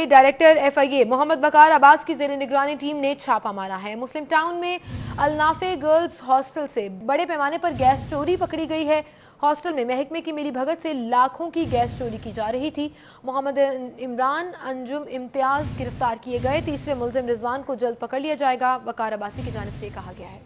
Director FIA Mohammad बकार अब्बास की जेर निगरानी टीम ने छापा मारा है। मुस्लिम टाउन में अलनाफे गर्ल्स हॉस्टल से बड़े पैमाने पर गैस चोरी पकड़ी गई है। हॉस्टल में महकमे की मिली भगत से लाखों की गैस चोरी की जा रही थी। मोहम्मद इमरान अंजुम इम्तियाज़ गिरफ़्तार किए गए। तीसरे मुलजिम रिजवान को जल्द पकड़ लिया जाएगा। बकार अब्बासी की जानब से कहा गया है।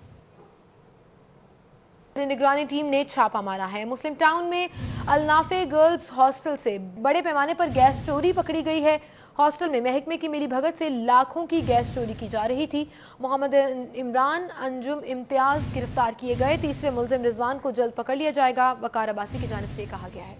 निगरानी टीम ने छापा मारा है। मुस्लिम टाउन में अलनाफे गर्ल्स हॉस्टल से बड़े पैमाने पर गैस चोरी पकड़ी गई है। हॉस्टल में महकमे की मिली भगत से लाखों की गैस चोरी की जा रही थी। मोहम्मद इमरान अंजुम इम्तियाज़ गिरफ़्तार किए गए। तीसरे मुलजिम रिजवान को जल्द पकड़ लिया जाएगा। बकार अब्बासी की जानब से कहा गया है।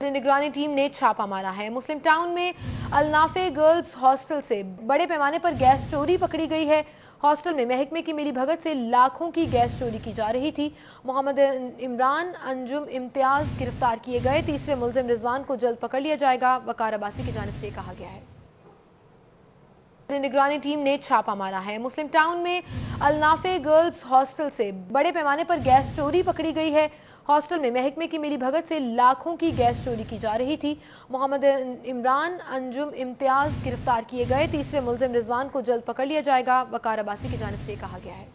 निगरानी टीम ने छापा मारा है। मुस्लिम टाउन में अलनाफे गर्ल्स हॉस्टल से बड़े पैमाने पर गैस चोरी पकड़ी गई है। हॉस्टल में महकमे की मिली भगत से लाखों की गैस चोरी की जा रही थी। मोहम्मद इमरान अंजुम इम्तियाज़ गिरफ़्तार किए गए। तीसरे मुलजिम रिजवान को जल्द पकड़ लिया जाएगा। वकार अबासी की जानब से कहा गया है। निगरानी टीम ने छापा मारा है। मुस्लिम टाउन में अलनाफे गर्ल्स हॉस्टल से बड़े पैमाने पर गैस चोरी पकड़ी गई है। हॉस्टल में महकमे की मिली भगत से लाखों की गैस चोरी की जा रही थी। मोहम्मद इमरान अंजुम इम्तियाज़ गिरफ़्तार किए गए। तीसरे मुलजिम रिजवान को जल्द पकड़ लिया जाएगा। बकार अबासी की जानब से कहा गया है।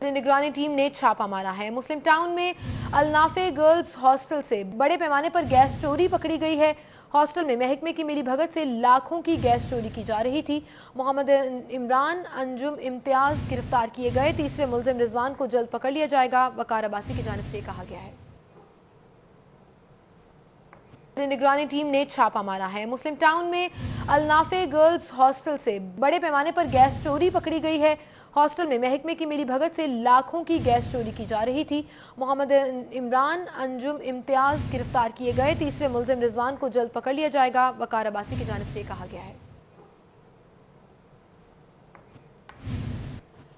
निगरानी टीम ने छापा मारा है। मुस्लिम टाउन में अलनाफे गर्ल्स हॉस्टल से बड़े पैमाने पर गैस चोरी पकड़ी गई है। हॉस्टल में महकमे की मिली भगत से लाखों की गैस चोरी की जा रही थी। मोहम्मद इमरान अंजुम इम्तियाज़ गिरफ़्तार किए गए। तीसरे मुलजिम रिजवान को जल्द पकड़ लिया जाएगा। बकार अब्बासी की जानब से कहा गया है। निगरानी टीम ने छापा मारा है। मुस्लिम टाउन में अलनाफे गर्ल्स हॉस्टल से बड़े पैमाने पर गैस चोरी पकड़ी गई है। हॉस्टल में महकमे की मिली भगत से लाखों की गैस चोरी की जा रही थी। मोहम्मद इमरान अंजुम इम्तियाज़ गिरफ़्तार किए गए। तीसरे मुलजिम रिजवान को जल्द पकड़ लिया जाएगा। वकार अबासी की जानब से कहा गया है।